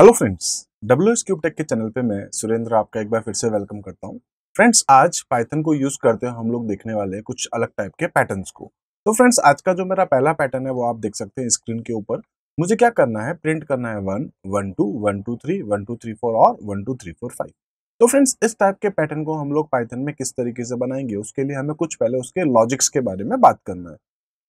Hello friends W S cube tech के channel पे मैं, सुरेंद्र, आपका एक बार फिर से वेलकम करता हूँ। फ्रेंड्स आज पाइथन को यूज़ करते हुए हम लोग देखने वाले कुछ अलग टाइप के पैटर्न्स को। तो फ्रेंड्स आज का जो मेरा पहला पैटर्न है, वो आप देख सकते हैं स्क्रीन के ऊपर। मुझे क्या करना है? प्रिंट करना है one one two one two three one two three four और one two three four five तो फ्रेंड्स इस टाइप के पैटर्न को हम लोग पाइथन में किस तरीके से बनाएँगे, उसके लिए हमें कुछ पहले उसके लॉजिक्स के बारे में बात करना है।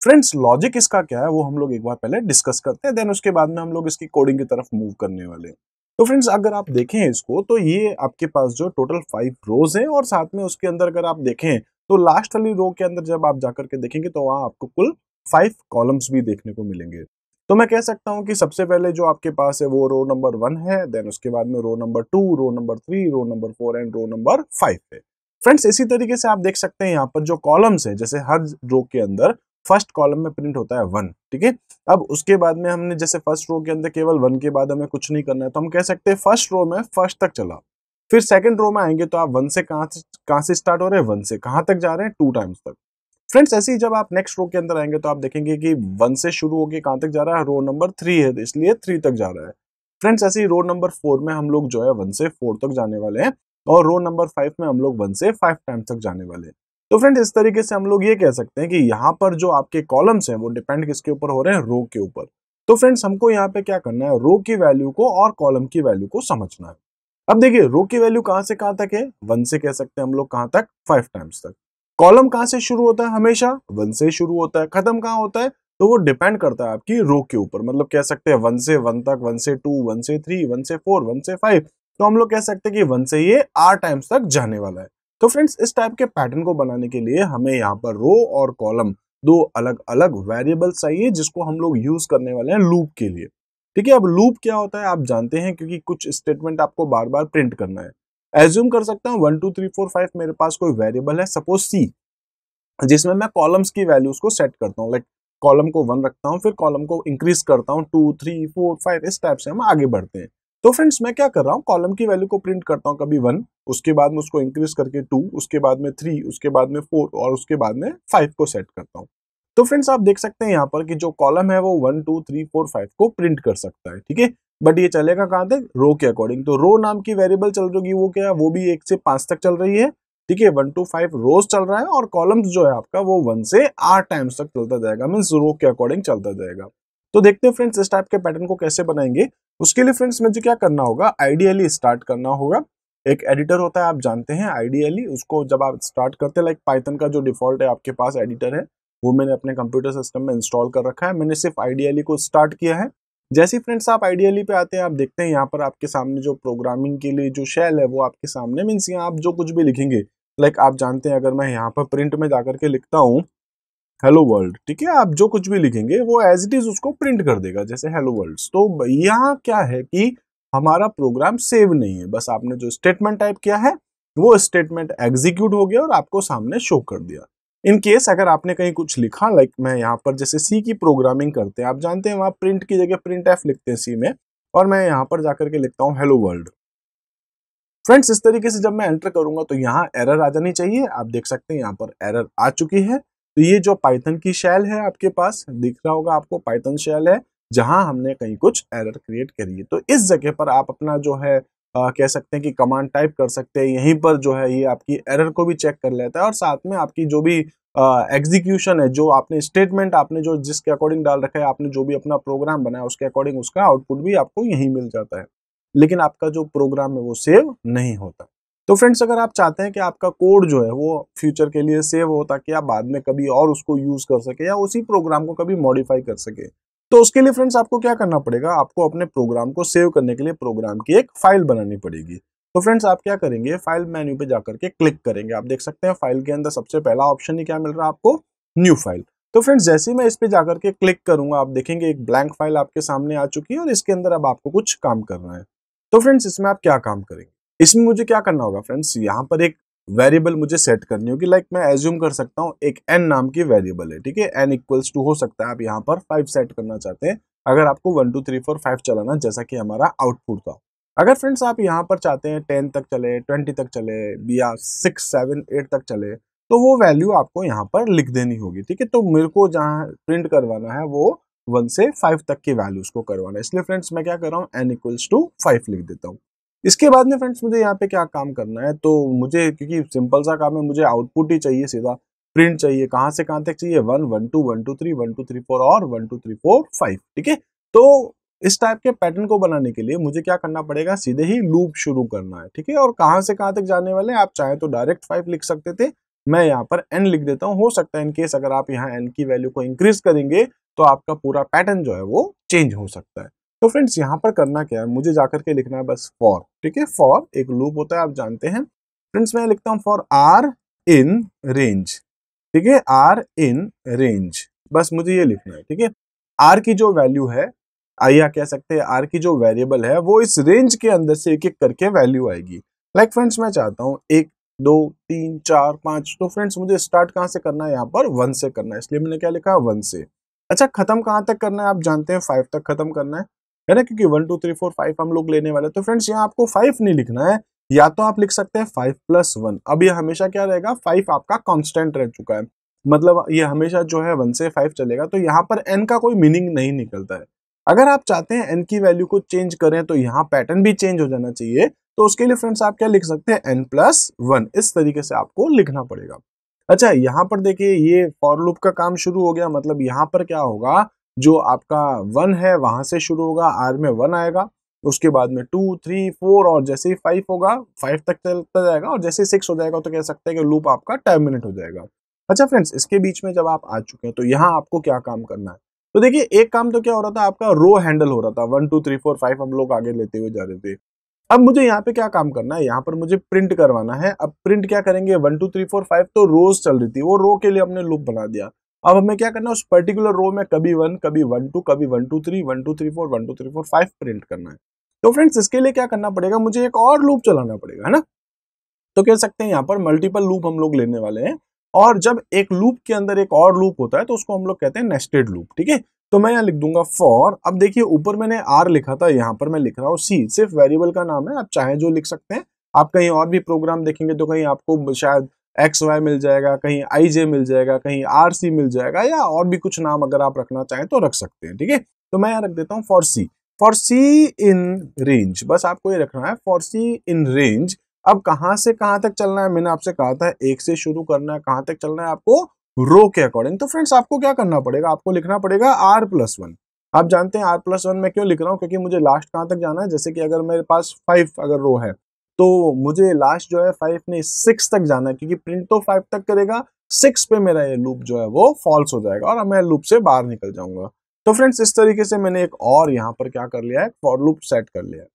फ्रेंड्स लॉजिक इसका क्या है, वो हम लोग एक बार पहले डिस्कस करते हैं देन उसके बाद में हम लोग इसकी कोडिंग की तरफ़ मूव करने वाले हैं। तो फ्रेंड्स अगर आप देखें इसको तो ये आपके पास जो टोटल फाइव रोज हैं और साथ में उसके अंदर अगर आप देखें तो लास्ट वाली रो के अंदर जब आप जाकर के देखेंगे तो वहाँ आपको कुल फाइव कॉलम्स भी देखने को मिलेंगे। तो मैं कह सकता हूँ कि सबसे पहले जो आपके पास है, वो रो नंबर वन है देन उसके बाद में row number two row number three row number four and row number five है। फ्रेंड्स इसी तरीके से आप देख सकते हैं यहाँ पर जो कॉलम्स है, जैसे हर रो के अंदर फ़र्स्ट कॉलम में प्रिंट होता है वन, ठीक है? अब उसके बाद में हमने जैसे फ़र्स्ट रो के अंदर केवल वन के बाद हमें कुछ नहीं करना है तो हम कह सकते हैं फ़र्स्ट रो में फ़र्स्ट तक चला। फिर सेकंड रो में आएँगे तो आप वन से कहाँ से कहाँ से स्टार्ट हो रहे हैं? वन से। कहाँ तक जा रहे हैं? टू टाइम्स तक। फ्रेंड्स, ऐसे ही जब आप नेक्स्ट रो के अंदर आएँगे तो आप देखेंगे कि वन से शुरू होकर कहाँ तक जा रहा है? रो नंबर थ्री है, इसलिए थ्री तक जा रहा है। फ्रेंड्स, ऐसे ही रो नंबर फोर में हम लोग जो है वन से फोर तक जाने वाले हैं और रो नंबर फाइव में हम लोग वन से फाइव टाइम तक जाने वाले हैं। तो फ्रेंड इस तरीके से हम लोग ये कह सकते हैं कि यहाँ पर जो आपके कॉलम्स हैं, वो डिपेंड किसके ऊपर हो रहे हैं? रो के ऊपर। तो फ्रेंड्स हमको यहाँ पे क्या करना है? रो की वैल्यू को और कॉलम की वैल्यू को समझना है। अब देखिए रो की वैल्यू कहाँ से कहाँ तक है? वन से कह सकते हैं हम लोग कहाँ तक? फाइव टाइम्स तक। कॉलम कहाँ से शुरू होता है? हमेशा वन से शुरू होता है। खत्म कहाँ होता है? तो वो डिपेंड करता है आपकी रो के ऊपर। मतलब कह सकते हैं वन से वन तक वन से टू वन से थ्री वन से फोर वन से फाइव तो हम लोग कह सकते हैं कि वन से ये आर टाइम्स तक जाने वाला है। तो फ्रेंड्स, इस टाइप के पैटर्न को बनाने के लिए हमें यहाँ पर रो और कॉलम दो अलग अलग वेरिएबल चाहिए, जिसको हम लोग यूज़ करने वाले हैं लूप के लिए। ठीक है अब लूप क्या होता है, आप जानते हैं, क्योंकि कुछ स्टेटमेंट आपको बार बार प्रिंट करना है। एज्यूम कर सकता हूँ one two three four five मेरे पास कोई वेरिएबल है सपोज़ सी जिसमें मैं कॉलम्स की वैल्यूज़ को सेट करता हूँ लाइक कॉलम को वन रखता हूँ, फिर कॉलम को इंक्रीज करता हूँ टू थ्री फोर फाइव इस टाइप से हम आगे बढ़ते हैं। तो फ्रेंड्स मैं क्या कर रहा हूँ? कॉलम की वैल्यू को प्रिंट करता हूँ कभी वन उसके बाद में उसको इंक्रीज करके टू उसके बाद में थ्री उसके बाद में फोर और उसके बाद में फाइव को सेट करता हूँ। तो फ्रेंड्स आप देख सकते हैं यहाँ पर कि जो कॉलम है वो one two three four five को प्रिंट कर सकता है, ठीक है? बट ये चलेगा कहाँ तक? रो के अकॉर्डिंग तो रो नाम की वेरिएबल चल रही वो क्या? है वो भी एक से पाँच तक चल रही है, ठीक है? वन टू फाइव रोज चल रहा है और कॉलम्स जो है आपका वो वन से आठ टाइम्स तक चलता जाएगा मीन रो के अकॉर्डिंग चलता जाएगा। तो देखते हैं फ्रेंड्स इस टाइप के पैटर्न को कैसे बनाएँगे। उसके लिए फ्रेंड्स मुझे क्या करना होगा? आइडियली स्टार्ट करना होगा। एक एडिटर होता है, आप जानते हैं आइडियली उसको जब आप स्टार्ट करते हैं लाइक पाइथन का जो डिफ़ॉल्ट है, आपके पास एडिटर है, वो मैंने अपने कंप्यूटर सिस्टम में इंस्टॉल कर रखा है। मैंने सिर्फ़ आइडियली को स्टार्ट किया है। जैसे फ्रेंड्स आप आइडियली पे आते हैं, आप देखते हैं, यहाँ पर आपके सामने जो प्रोग्रामिंग के लिए जो शेल है, वो आपके सामने मीन्स यहाँ आप जो कुछ भी लिखेंगे लाइक आप जानते हैं, अगर मैं यहाँ पर प्रिंट में जाकर के लिखता हूँ हेलो वर्ल्ड ठीक है? आप जो कुछ भी लिखेंगे, वो एज इट इज़ उसको प्रिंट कर देगा, जैसे हेलो वर्ल्ड तो यहाँ क्या है कि हमारा प्रोग्राम सेव नहीं है। बस आपने जो स्टेटमेंट टाइप किया है, वो स्टेटमेंट एग्जीक्यूट हो गया और आपको सामने शो कर दिया। इन केस अगर आपने कहीं कुछ लिखा लाइक मैं यहाँ पर जैसे सी की प्रोग्रामिंग करते हैं, आप जानते हैं वहाँ प्रिंट की जगह प्रिंट एफ़ लिखते हैं सी में, और मैं यहाँ पर जाकर के लिखता हूँ हेलो वर्ल्ड फ्रेंड्स इस तरीके से जब मैं एंटर करूँगा तो यहाँ एरर आ जानी चाहिए। आप देख सकते हैं यहाँ पर एरर आ चुकी है। तो ये जो पाइथन की शैल है आपके पास दिख रहा होगा आपको पाइथन शैल है जहाँ हमने कहीं कुछ एरर क्रिएट करी है। तो इस जगह पर आप अपना जो है आ, कह सकते हैं कि कमांड टाइप कर सकते हैं। यहीं पर जो है ये आपकी एरर को भी चेक कर लेता है और साथ में आपकी जो भी एग्जीक्यूशन है जो आपने स्टेटमेंट आपने जो जिसके अकॉर्डिंग डाल रखा है आपने जो भी अपना प्रोग्राम बनाया उसके अकॉर्डिंग उसका आउटपुट भी आपको यहीं मिल जाता है। लेकिन आपका जो प्रोग्राम है वो सेव नहीं होता। तो फ्रेंड्स, अगर आप चाहते हैं कि आपका कोड जो है वो फ्यूचर के लिए सेव हो ताकि आप बाद में कभी और उसको यूज़ कर सके या उसी प्रोग्राम को कभी मॉडिफाई कर सके तो उसके लिए फ्रेंड्स आपको क्या करना पड़ेगा? आपको अपने प्रोग्राम को सेव करने के लिए प्रोग्राम की एक फ़ाइल बनानी पड़ेगी। तो फ्रेंड्स, आप क्या करेंगे? फ़ाइल मेन्यू पे जाकर के क्लिक करेंगे। आप देख सकते हैं फ़ाइल के अंदर सबसे पहला ऑप्शन ही क्या मिल रहा है आपको? New file. तो फ्रेंड्स, जैसे ही मैं इस पे जाकर के क्लिक करूँगा, आप देखेंगे एक ब्लैंक फ़ाइल आपके सामने आ चुकी है और इसके अंदर अब आपको कुछ काम करना है। तो फ्रेंड्स, इसमें आप क्या काम करेंगे? इसमें मुझे क्या करना होगा फ्रेंड्स यहाँ पर एक वेरिएबल मुझे सेट करनी होगी लाइक मैं एज्यूम कर सकता हूँ एक एन नाम की वेरिएबल है, ठीक है? एन इक्वल्स टू हो सकता है आप यहाँ पर फाइव सेट करना चाहते हैं, अगर आपको one two three four five चलाना जैसा कि हमारा आउटपुट था। अगर फ्रेंड्स आप यहाँ पर चाहते हैं टेन तक चले ट्वेंटी तक चले, या सिक्स सेवन एट तक चले तो वो वैल्यू आपको यहाँ पर लिख देनी होगी, ठीक है? तो मेरे को जहाँ प्रिंट करवाना है, वो वन से फाइव तक की वैल्यूज़ को करवाना है। इसलिए फ्रेंड्स मैं क्या कर रहा हूँ एन इक्वल्स टू फाइव लिख देता हूँ। इसके बाद में फ्रेंड्स मुझे यहाँ पे क्या काम करना है? तो मुझे, क्योंकि सिंपल सा काम है, मुझे आउटपुट ही चाहिए सीधा। प्रिंट चाहिए, कहाँ से कहाँ तक चाहिए? One one, two one, two, three, one, two, three, four और one, two, three, four, five, ठीक है? तो इस टाइप के पैटर्न को बनाने के लिए मुझे क्या करना पड़ेगा? सीधे ही लूप शुरू करना है, ठीक है? और कहाँ से कहाँ तक जाने वाले आप चाहे तो डायरेक्ट फाइव लिख सकते थे। मैं यहाँ पर एन लिख देता हूँ। हो सकता है इनकेस अगर आप यहाँ एन की वैल्यू को इंक्रीज करेंगे तो आपका पूरा पैटर्न जो है वो चेंज हो सकता है। तो फ्रेंड्स, यहाँ पर करना क्या है? मुझे जाकर के लिखना है बस फॉर ठीक है? फॉर एक लूप होता है, आप जानते हैं। फ्रेंड्स, मैं लिखता हूँ फॉर आर इन रेंज ठीक है? आर इन रेंज बस मुझे ये लिखना है, ठीक है? आर की जो वैल्यू है आइया कह सकते हैं आर की जो वेरिएबल है, वो इस रेंज के अंदर से एक एक करके वैल्यू आएगी। लाइक like फ्रेंड्स, मैं चाहता हूँ, एक, दो, तीन, चार, पाँच तो फ्रेंड्स, मुझे स्टार्ट कहाँ से करना है? यहाँ पर वन से करना है, इसलिए मैंने क्या लिखा? वन से। अच्छा खत्म कहाँ तक करना है? आप जानते हैं फाइव तक खत्म करना है। है ना? क्योंकि one two three four five हम लोग लेने वाले तो फ्रेंड्स यहाँ आपको फाइव नहीं लिखना है। या तो आप लिख सकते हैं फाइव प्लस वन अब ये हमेशा क्या रहेगा? फाइव आपका कॉन्स्टेंट रह चुका है। मतलब ये हमेशा जो है वन से फाइव चलेगा। तो यहाँ पर एन का कोई मीनिंग नहीं निकलता है। अगर आप चाहते हैं एन की वैल्यू को चेंज करें तो यहाँ पैटर्न भी चेंज हो जाना चाहिए। तो उसके लिए फ्रेंड्स आप क्या लिख सकते हैं? एन प्लस वन इस तरीके से आपको लिखना पड़ेगा। अच्छा यहाँ पर देखिए, ये फॉर लूप का काम शुरू हो गया। मतलब यहाँ पर क्या होगा? जो आपका वन है, वहाँ से शुरू होगा, आर में वन आएगा, उसके बाद में टू, थ्री, फोर और जैसे ही फाइव होगा, फाइव तक चलता जाएगा और जैसे सिक्स हो जाएगा तो कह सकते हैं कि लूप आपका टर्मिनेट हो जाएगा। अच्छा फ्रेंड्स, इसके बीच में जब आप आ चुके हैं तो यहाँ आपको क्या काम करना है? तो देखिए, एक काम तो क्या हो रहा था, आपका रो हैंडल हो रहा था, one, two, three, four, five हम लोग आगे लेते हुए जा रहे थे। अब मुझे यहाँ पे क्या काम करना है? यहाँ पर मुझे प्रिंट करवाना है। अब प्रिंट क्या करेंगे? One, two, three, four, five तो रोज चल रही थी, वो रो के लिए हमने लूप बना दिया। अब हमें क्या करना है, उस पर्टिकुलर रो में कभी वन कभी वन टू कभी one two three one two three four one two three four five print करना है। तो फ्रेंड्स इसके लिए क्या करना पड़ेगा, मुझे एक और लूप चलाना पड़ेगा, है ना? तो कह सकते हैं यहाँ पर मल्टीपल लूप हम लोग लेने वाले हैं और जब एक लूप के अंदर एक और लूप होता है तो उसको हम लोग कहते हैं नेस्टेड लूप ठीक है? तो मैं यहाँ लिख दूँगा फॉर अब देखिए ऊपर मैंने आर लिखा था, यहाँ पर मैं लिख रहा हूँ सी सिर्फ़ वेरिएबल का नाम है, आप चाहे जो लिख सकते हैं, आप कहीं और भी प्रोग्राम देखेंगे तो कहीं आपको शायद एक्स वाई मिल जाएगा, कहीं आई जे मिल जाएगा, कहीं आर सी मिल जाएगा या और भी कुछ नाम अगर आप रखना चाहें तो रख सकते हैं, ठीक है? तो मैं यहाँ रख देता हूँ for C for C in range बस आपको ये रखना है फॉर सी इन रेंज अब कहाँ से कहाँ तक चलना है? मैंने आपसे कहा था एक से शुरू करना है, कहाँ तक चलना है? आपको रो के अकॉर्डिंग तो फ्रेंड्स आपको क्या करना पड़ेगा? आपको लिखना पड़ेगा आर प्लस वन आप जानते हैं आर प्लस वन में क्यों लिख रहा हूँ? क्योंकि मुझे लास्ट कहाँ तक जाना है? जैसे कि अगर मेरे पास फाइव अगर रो है तो मुझे लास्ट जो है फाइव नहीं सिक्स तक जाना है, क्योंकि प्रिंट तो फाइव तक करेगा सिक्स पे मेरा ये लूप जो है वो फॉल्स हो जाएगा और मैं लूप से बाहर निकल जाऊँगा। तो फ्रेंड्स इस तरीके से मैंने एक और यहाँ पर क्या कर लिया है फॉर लूप सेट कर लिया है।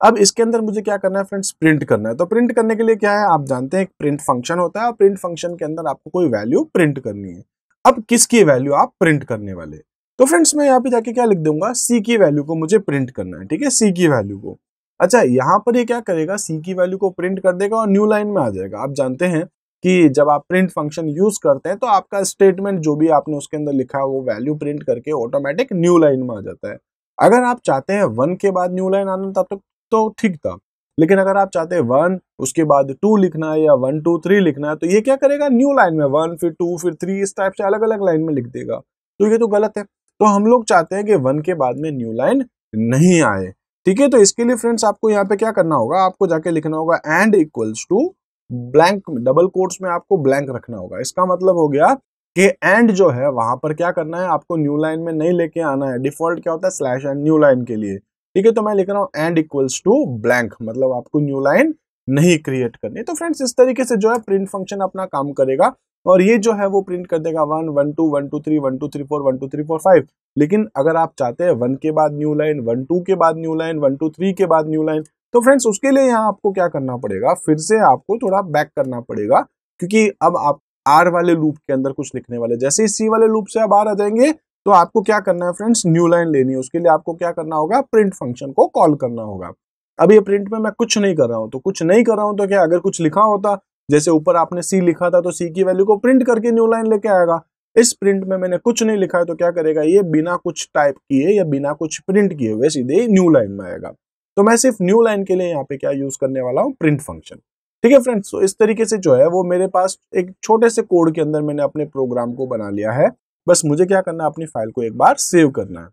अब इसके अंदर मुझे क्या करना है फ्रेंड्स प्रिंट करना है। तो प्रिंट करने के लिए क्या है, आप जानते हैं प्रिंट फ़ंक्शन होता है और प्रिंट फ़ंक्शन के अंदर आपको कोई वैल्यू प्रिंट करनी है। अब किसकी वैल्यू आप प्रिंट करने वाले? तो फ्रेंड्स मैं यहाँ पे जाके क्या लिख दूँगा सी की वैल्यू को मुझे प्रिंट करना है, ठीक है? सी की वैल्यू को। अच्छा यहाँ पर ये क्या करेगा? सी की वैल्यू को प्रिंट कर देगा और न्यू लाइन में आ जाएगा। आप जानते हैं कि जब आप प्रिंट फ़ंक्शन यूज़ करते हैं तो आपका स्टेटमेंट जो भी आपने उसके अंदर लिखा है वो वैल्यू प्रिंट करके ऑटोमेटिक न्यू लाइन में आ जाता है। अगर आप चाहते हैं वन के बाद न्यू लाइन आना था तो, तो ठीक था। लेकिन अगर आप चाहते हैं वन उसके बाद टू लिखना है या वन टू थ्री लिखना है तो ये क्या करेगा? न्यू लाइन में वन फिर टू फिर थ्री इस टाइप से अलग अलग लाइन में लिख देगा। तो ये तो गलत है। तो हम लोग चाहते हैं कि वन के बाद में न्यू लाइन नहीं आए। ठीक है तो इसके लिए फ्रेंड्स आपको यहाँ पे क्या करना होगा, आपको जाके लिखना होगा end equals to blank double quotes में आपको ब्लैंक रखना होगा। इसका मतलब हो गया कि एंड जो है, वहाँ पर क्या करना है, आपको न्यू लाइन में नहीं लेके आना है। डिफ़ॉल्ट क्या होता है स्लैश एंड न्यू लाइन के लिए। ठीक है तो मैं लिख रहा हूँ एंड इक्वल्स टू ब्लैंक मतलब आपको न्यू लाइन नहीं क्रिएट करनी तो फ्रेंड्स इस तरीके से जो है प्रिंट फ़ंक्शन अपना काम करेगा। और ये जो है वो प्रिंट कर देगा one one two one two three one two three four one two three four five लेकिन अगर आप चाहते हैं वन के बाद न्यू लाइन वन टू के बाद new line one two three के बाद न्यू लाइन तो फ्रेंड्स उसके लिए यहाँ आपको क्या करना पड़ेगा? फिर से आपको थोड़ा बैक करना पड़ेगा, क्योंकि अब आप आर वाले लूप के अंदर कुछ लिखने वाले। जैसे ही सी वाले लूप से आप आर आ जाएँगे तो आपको क्या करना है फ्रेंड्स न्यू लाइन लेनी है। उसके लिए आपको क्या करना होगा? प्रिंट फ़ंक्शन को कॉल करना होगा। अब ये प्रिंट में मैं कुछ नहीं कर रहा हूँ तो कुछ नहीं कर रहा हूँ तो क्या अगर कुछ लिखा होता जैसे ऊपर आपने सी लिखा था तो सी की वैल्यू को प्रिंट करके न्यू लाइन लेके आएगा। इस प्रिंट में मैंने कुछ नहीं लिखा है तो क्या करेगा? ये बिना कुछ टाइप किए या बिना कुछ प्रिंट किए हुए सीधे न्यू लाइन में आएगा। तो मैं सिर्फ़ न्यू लाइन के लिए यहाँ पे क्या यूज़ करने वाला हूँ? प्रिंट फ़ंक्शन ठीक है फ्रेंड्स तो इस तरीके से जो है वो मेरे पास एक छोटे से कोड के अंदर मैंने अपने प्रोग्राम को बना लिया है। बस मुझे क्या करना है? अपनी फ़ाइल को एक बार सेव करना है।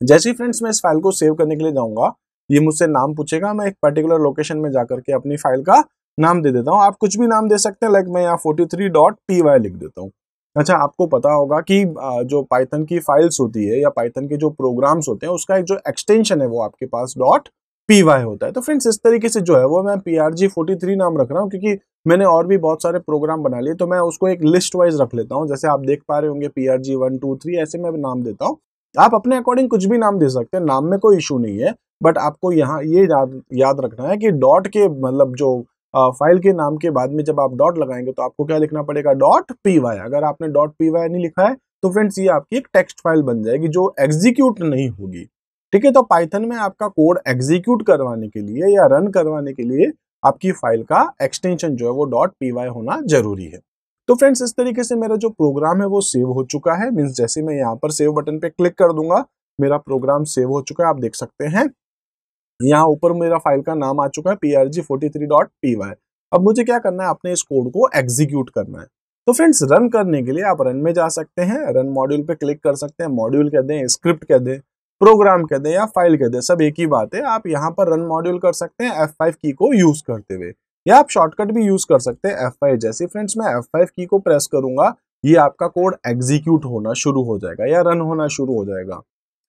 जैसे ही फ्रेंड्स मैं इस फ़ाइल को सेव करने के लिए जाऊँगा, ये मुझसे नाम पूछेगा, मैं एक पर्टिकुलर लोकेशन में जाकर के अपनी फ़ाइल का नाम दे देता हूँ। आप कुछ भी नाम दे सकते हैं लाइक मैं यहाँ forty three dot P Y लिख देता हूँ। अच्छा आपको पता होगा कि जो पाइथन की फाइल्स होती है या पाइथन के जो प्रोग्राम्स होते हैं, उसका एक जो एक्सटेंशन है वो आपके पास डॉट पी वाई होता है। तो फ्रेंड्स इस तरीके से जो है वो मैं P R G forty three नाम रख रहा हूँ, क्योंकि मैंने और भी बहुत सारे प्रोग्राम बना लिए तो मैं उसको एक लिस्ट वाइज रख लेता हूँ। जैसे आप देख पा रहे होंगे P R G one two three ऐसे मैं नाम देता हूँ। आप अपने अकॉर्डिंग कुछ भी नाम दे सकते हैं, नाम में कोई इशू नहीं है बट आपको यहाँ ये याद याद रखना है कि डॉट के मतलब जो फ़ाइल के नाम के बाद में जब आप डॉट लगाएँगे तो आपको क्या लिखना पड़ेगा? डॉट पी वाई अगर आपने डॉट पी वाई नहीं लिखा है तो फ्रेंड्स ये आपकी एक टेक्स्ट फ़ाइल बन जाएगी जो एग्जीक्यूट नहीं होगी। ठीक है? तो पाइथन में आपका कोड एग्जीक्यूट करवाने के लिए या रन करवाने के लिए आपकी फ़ाइल का एक्सटेंशन जो है वो डॉट पी वाई होना ज़रूरी है। तो फ्रेंड्स इस तरीके से मेरा जो प्रोग्राम है वो सेव हो चुका है। मीन्स जैसे मैं यहाँ पर सेव बटन पे क्लिक कर दूँगा, मेरा प्रोग्राम सेव हो चुका है। आप देख सकते हैं यहाँ ऊपर मेरा फ़ाइल का नाम आ चुका है P R G forty three dot P Y अब मुझे क्या करना है? अपने इस कोड को एग्जीक्यूट करना है। तो फ्रेंड्स रन करने के लिए आप रन में जा सकते हैं रन मॉड्यूल पे क्लिक कर सकते हैं मॉड्यूल कह दें स्क्रिप्ट कह दें प्रोग्राम कह दें या फ़ाइल कह दें, सब एक ही बात है। आप यहाँ पर रन मॉड्यूल कर सकते हैं F5 की को यूज़ करते हुए। या आप शॉर्टकट भी यूज़ कर सकते हैं F5 जैसे। फ्रेंड्स मैं F5 की को प्रेस करूँगा, ये आपका कोड एग्जीक्यूट होना शुरू हो जाएगा या रन होना शुरू हो जाएगा।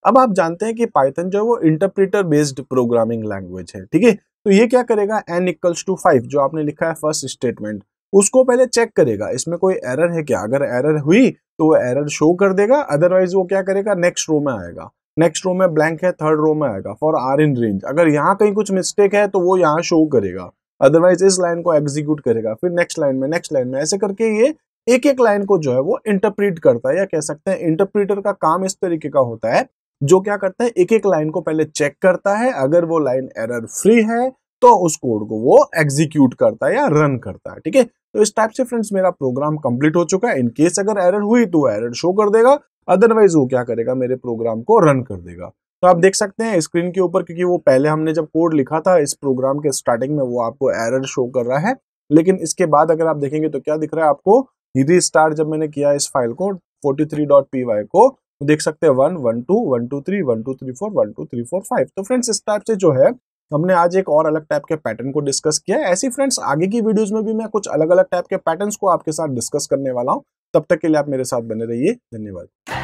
अब आप जानते हैं कि पाइथन जो है वो इंटरप्रीटर बेस्ड प्रोग्रामिंग लैंग्वेज है, ठीक है? तो ये क्या करेगा? एन इक्वल्स टू फाइव जो आपने लिखा है फ़र्स्ट स्टेटमेंट उसको पहले चेक करेगा। इसमें कोई एरर है क्या? अगर एरर हुई तो वो एरर शो कर देगा अदरवाइज़ वो क्या करेगा? नेक्स्ट रो में आएगा। नेक्स्ट रो में ब्लैंक है थर्ड रो में आएगा फॉर आर इन रेंज अगर यहाँ कहीं कुछ मिस्टेक है तो वो यहाँ शो करेगा। अदरवाइज़ इस लाइन को एग्जीक्यूट करेगा, फिर नेक्स्ट लाइन में नेक्स्ट लाइन में। ऐसे करके ये एक एक लाइन को जो है वो इंटरप्रीट करता है, या कह सकते हैं इंटरप्रीटर का काम इस तरीके का होता है जो क्या करता है एक एक लाइन को पहले चेक करता है, अगर वो लाइन एरर फ्री है तो उस कोड को वो एग्जीक्यूट करता है या रन करता है, ठीक है? तो इस टाइप से फ्रेंड्स मेरा प्रोग्राम कंप्लीट हो चुका है। इनकेस अगर एरर हुई तो एरर शो कर देगा अदरवाइज़ वो क्या करेगा, मेरे प्रोग्राम को रन कर देगा। तो आप देख सकते हैं स्क्रीन के ऊपर, क्योंकि वो पहले हमने जब कोड लिखा था, इस प्रोग्राम के स्टार्टिंग में वो आपको एरर शो कर रहा है। लेकिन इसके बाद अगर आप देखेंगे तो क्या दिख रहा है आपको? री स्टार्ट जब मैंने किया इस फ़ाइल को 43.py को तो देख सकते हैं one one two one two three one two three four one two three four five तो फ्रेंड्स इस टाइप से जो है, हमने आज एक और अलग टाइप के पैटर्न को डिस्कस किया है। ऐसी फ्रेंड्स आगे की वीडियोस में भी मैं कुछ अलग अलग टाइप के पैटर्न्स को आपके साथ डिस्कस करने वाला हूँ। तब तक के लिए आप मेरे साथ बने रहिए। धन्यवाद।